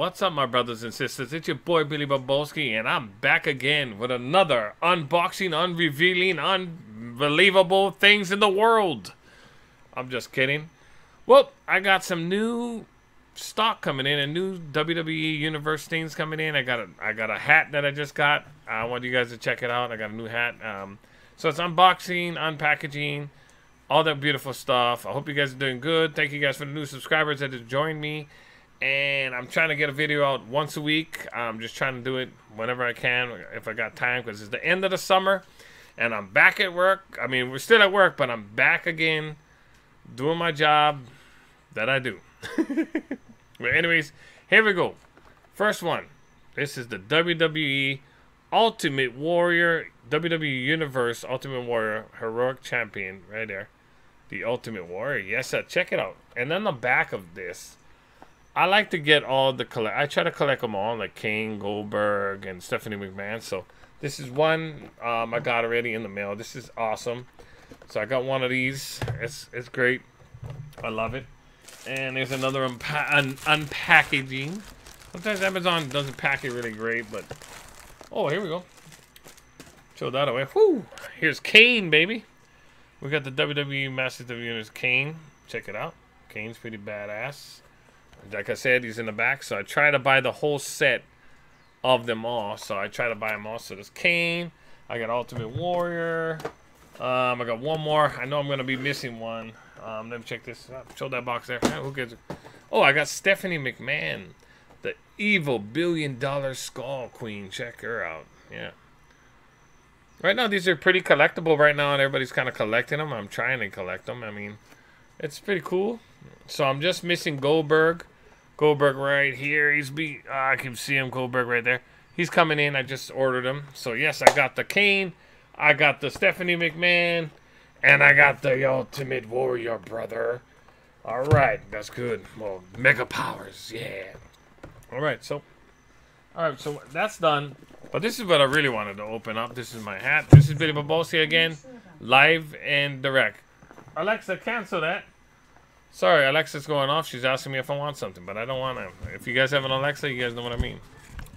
What's up, my brothers and sisters? It's your boy Billy Bowboski, and I'm back again with another unboxing, unrevealing, unbelievable things in the world. I'm just kidding. Well, I got some new stock coming in, and new WWE Universe things coming in. I got a I got a hat that I just got. I want you guys to check it out. I got a new hat. Um, so it's unboxing, unpackaging, all that beautiful stuff. I hope you guys are doing good. Thank you guys for the new subscribers that have joined me and I'm trying to get a video out once a week. I'm just trying to do it whenever I can, if I got time, because it's the end of the summer, and I'm back at work. I mean, we're still at work, but I'm back again, doing my job that I do. but anyways, here we go. First one. This is the WWE Ultimate Warrior, WWE Universe Ultimate Warrior Heroic Champion, right there. The Ultimate Warrior. Yes, sir. Check it out. And then the back of this I like to get all the collect. I try to collect them all, like Kane, Goldberg, and Stephanie McMahon. So this is one um, I got already in the mail. This is awesome. So I got one of these. It's it's great. I love it. And there's another unpa un unpackaging. Sometimes Amazon doesn't pack it really great, but oh, here we go. Throw that away. Whoo! Here's Kane, baby. We got the WWE Masters of Kane. Check it out. Kane's pretty badass. Like I said, he's in the back, so I try to buy the whole set of them all. So I try to buy them all. So there's Kane. I got Ultimate Warrior. Um, I got one more. I know I'm going to be missing one. Um, let me check this out. Show that box there. who gets? Oh, I got Stephanie McMahon. The evil billion dollar skull queen. Check her out. Yeah. Right now, these are pretty collectible right now, and everybody's kind of collecting them. I'm trying to collect them. I mean, it's pretty cool. So I'm just missing Goldberg. Goldberg right here. He's be uh, I can see him Goldberg right there. He's coming in. I just ordered him. So yes, I got the Kane. I got the Stephanie McMahon. And I got the Ultimate Warrior brother. All right, that's good. Well, Mega Powers, yeah. All right, so, all right, so that's done. But this is what I really wanted to open up. This is my hat. This is Billy Bowboski again, live and direct. Alexa, cancel that. Sorry, Alexa's going off. She's asking me if I want something, but I don't want to. If you guys have an Alexa, you guys know what I mean.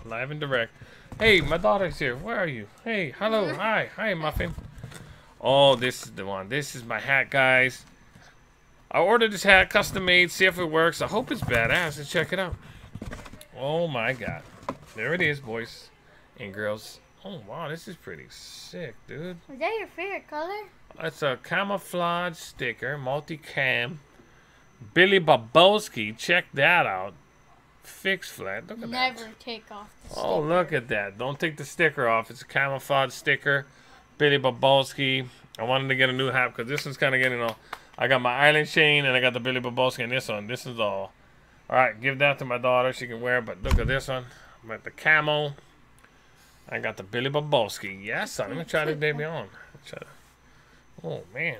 Live and direct. Hey, my daughter's here. Where are you? Hey, hello. Mm-hmm. Hi. Hi, Muffin. Oh, this is the one. This is my hat, guys. I ordered this hat, custom made. See if it works. I hope it's badass. Let's check it out. Oh, my God. There it is, boys and girls. Oh, wow. This is pretty sick, dude. Is that your favorite color? It's a camouflage sticker, multi-cam. Billy Bowboski, check that out. Fix flat. Look at Never that. take off the Oh, look at that. Don't take the sticker off. It's a camouflage sticker. Billy Bowboski. I wanted to get a new hat because this one's kind of getting all. I got my island chain and I got the Billy Bowboski and this one. This is all. All right, give that to my daughter. She can wear it. But look at this one. I'm at the camo. I got the Billy Bowboski. Yes, son. Let me try this baby on. Oh, man.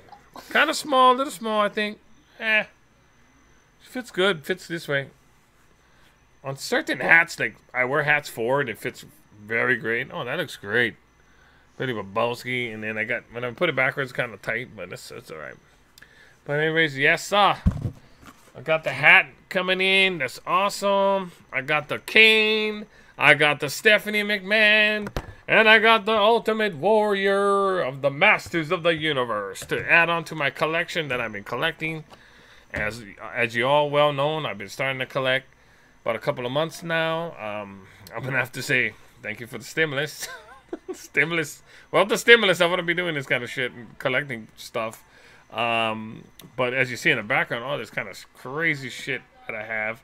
Kind of small. A little small, I think. Eh. Fits good. Fits this way. On certain hats, like I wear hats forward, it fits very great. Oh, that looks great. Billy Bowboski, and then I got when I put it backwards, kind of tight, but it's it's all right. But anyways, yes, sir. I got the hat coming in. That's awesome. I got the Kane. I got the Stephanie McMahon. And I got the Ultimate Warrior of the Masters of the Universe to add on to my collection that I've been collecting. As as you all well known, I've been starting to collect about a couple of months now. Um, I'm gonna have to say thank you for the stimulus. stimulus. Well, the stimulus, I want to be doing this kind of shit and collecting stuff. Um, but as you see in the background, all this kind of crazy shit that I have.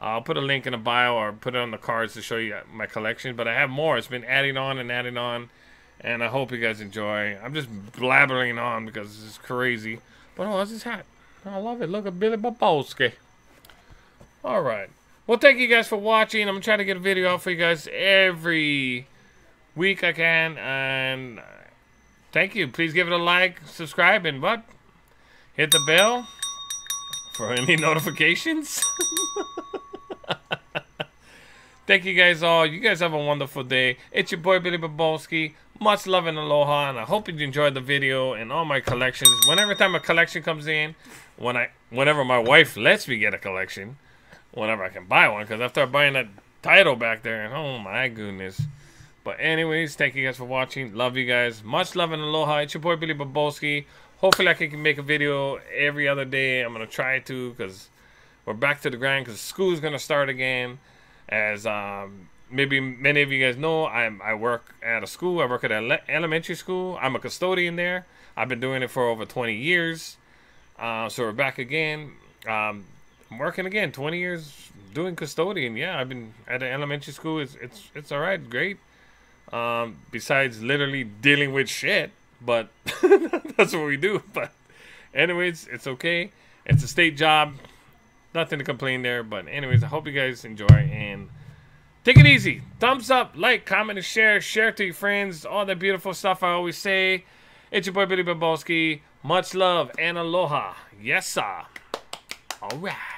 I'll put a link in the bio or put it on the cards to show you my collection. But I have more. It's been adding on and adding on. And I hope you guys enjoy. I'm just blabbering on because this is crazy. But oh, what's this hat? I love it. Look at Billy Bowboski. Alright. Well, thank you guys for watching. I'm trying to get a video out for you guys every week I can. And thank you. Please give it a like, subscribe, and what? Hit the bell for any notifications. Thank you guys all. You guys have a wonderful day. It's your boy Billy Bowboski. Much love and aloha, and I hope you enjoyed the video and all my collections. Whenever time a collection comes in, when I, whenever my wife lets me get a collection, whenever I can buy one. Because after buying that title back there, oh my goodness. But anyways, thank you guys for watching. Love you guys. Much love and aloha. It's your boy Billy Bowboski. Hopefully I can make a video every other day. I'm going to try to because we're back to the grind because school's going to start again. As um, maybe many of you guys know, I'm, I work at a school. I work at an elementary school. I'm a custodian there. I've been doing it for over 20 years. Uh, so we're back again. Um, I'm working again. 20 years doing custodian. Yeah, I've been at an elementary school. It's it's it's all right. Great. Um, besides literally dealing with shit, but that's what we do. But anyways, it's okay. It's a state job. Nothing to complain there. But anyways, I hope you guys enjoy and take it easy. Thumbs up, like, comment, and share. Share to your friends. All that beautiful stuff I always say. It's your boy Billy Bowboski. Much love and aloha. Yes, sir. All right.